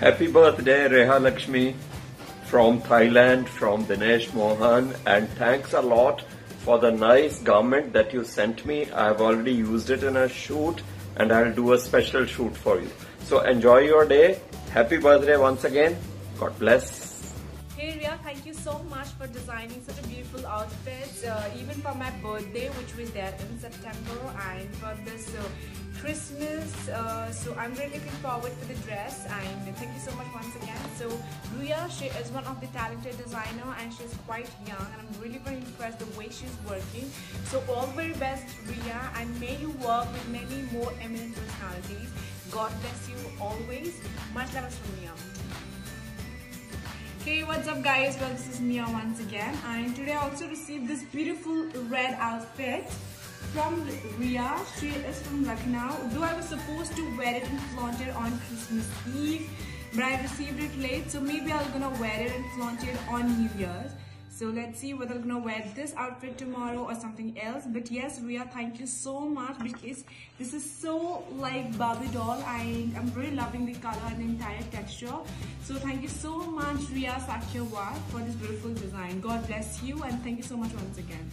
Happy birthday, Reha Lakshmi from Thailand, from Dinesh Mohan, and thanks a lot for the nice garment that you sent me. I've already used it in a shoot and I'll do a special shoot for you. So enjoy your day. Happy birthday once again. God bless. Hey Ria, thank you so much for designing such a beautiful outfit, uh, even for my birthday, which was there in September, and for this uh, Christmas. Uh, so I'm really looking forward for the dress, and thank you so much once again. So Ria, she is one of the talented designer, and she's quite young, and I'm really very impressed the way she's working. So all very best, Ria, and may you work with many more eminent personalities. God bless you always. Much love from Ria. Hey, what's up guys? Well, this is Mia once again and today I also received this beautiful red outfit from Ria. She is from Lucknow. Though I was supposed to wear it and flaunt it on Christmas Eve, but I received it late so maybe I'm gonna wear it and flaunt it on New Year's. So let's see whether I'm gonna wear this outfit tomorrow or something else. But yes, Ria, thank you so much because this is so like Barbie doll. I, I'm really loving the color and the entire texture. So thank you so much, Ria Sakyawat, for this beautiful design. God bless you and thank you so much once again.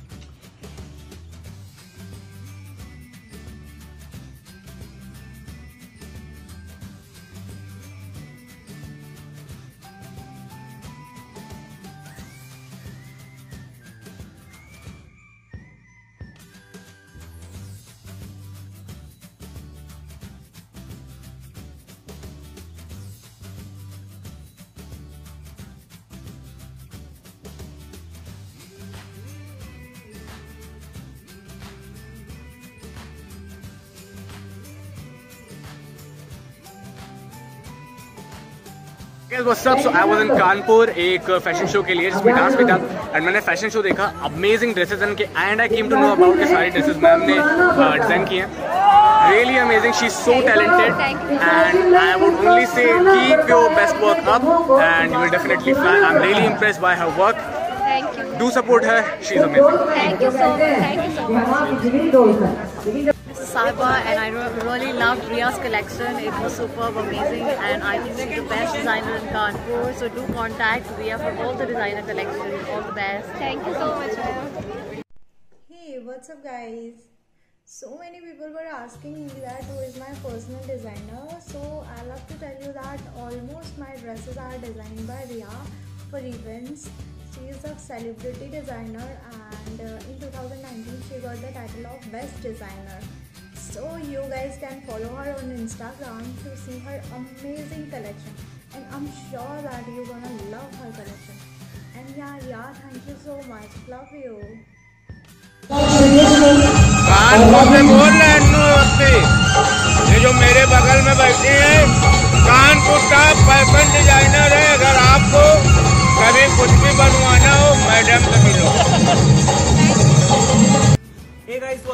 Guys, what's up? So I was in Kanpur एक fashion show के लिए जिसमें dance भी था and मैंने fashion show देखा amazing dresses and and I came to know about के सारी ड्रेसेस मैम ने डिज़ाइन किए हैं। Really amazing she is so talented and I would only say keep your best work up and you will definitely fly I am really impressed by her work Thank you. Do support her. She is amazing Thank you so much. Thank you so much. This is Saiba and I re- really loved Ria's collection. It was superb, amazing and I think she's the best designer in Kanpur. So do contact Ria for all the designer collections. All the best. Thank you so much, Ria. Hey, what's up, guys? So many people were asking me that who is my personal designer. So I love to tell you that almost my dresses are designed by Ria for events. She is a celebrity designer, and uh, in 2019 she got the title of best designer. So you guys can follow her on Instagram to see her amazing collection, and I'm sure that you're gonna love her collection. And yeah, Ria, thank you so much. Love you. बोल रहे हैं ये जो मेरे बगल में बैठी है कानपुर का फ़ैशन डिज़ाइनर है अगर आपको कभी कुछ भी बनवाना हो मैडम से मिलो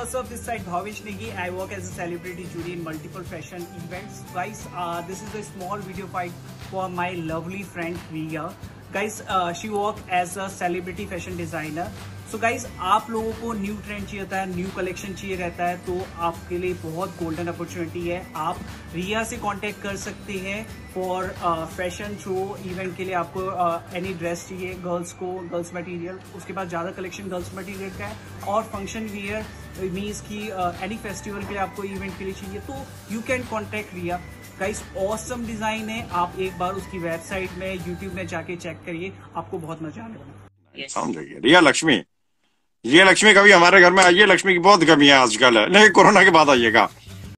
Guys. This side Bhavish Negi. I work as a celebrity jury in multiple fashion events. Guys, uh, this is a small video bite for my lovely friend Riya. Guys, uh, she work as a celebrity fashion designer. So so guys आप लोगों को new trend चाहिए होता है new collection चाहिए रहता है तो आपके लिए बहुत गोल्डन अपॉर्चुनिटी है। आप रिया से कांटेक्ट कर सकते हैं फॉर फ़ैशन शो इवेंट के लिए आपको एनी ड्रेस चाहिए गर्ल्स को गर्ल्स मटेरियल उसके बाद ज़्यादा कलेक्शन गर्ल्स मटेरियल का है। और फ़ंक्शन वियर मीन्स की एनी फेस्टिवल के लिए आपको इवेंट के लिए चाहिए तो you can contact Riya. Guys awesome design है। आप एक बार उसकी वेबसाइट में यूट्यूब में जाके चेक करिए आपको बहुत मज़ा आने वाला समझ रिया लक्ष्मी। रिया लक्ष्मी कभी हमारे घर में आइए लक्ष्मी की बहुत कमी है आजकल। नहीं, कोरोना के बाद आइएगा।